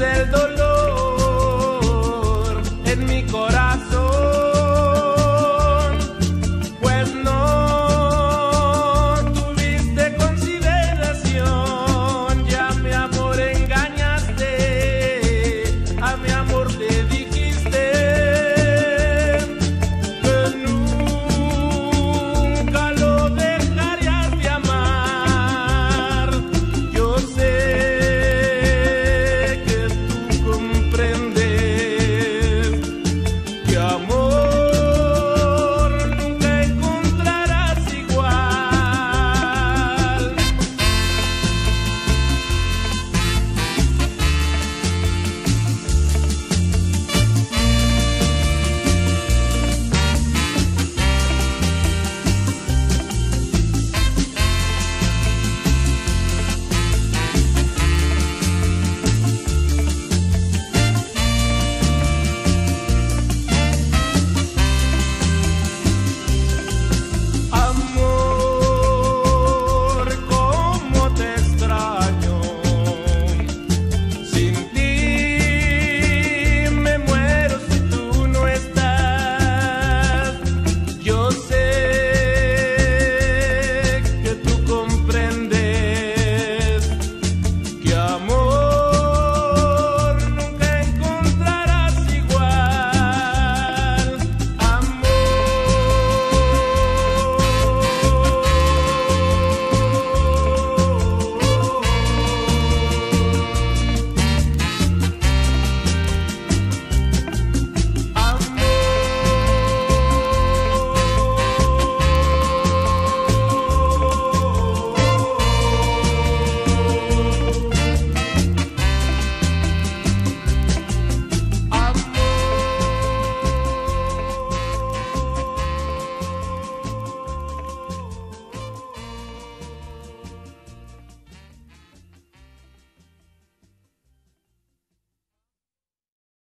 el dolor.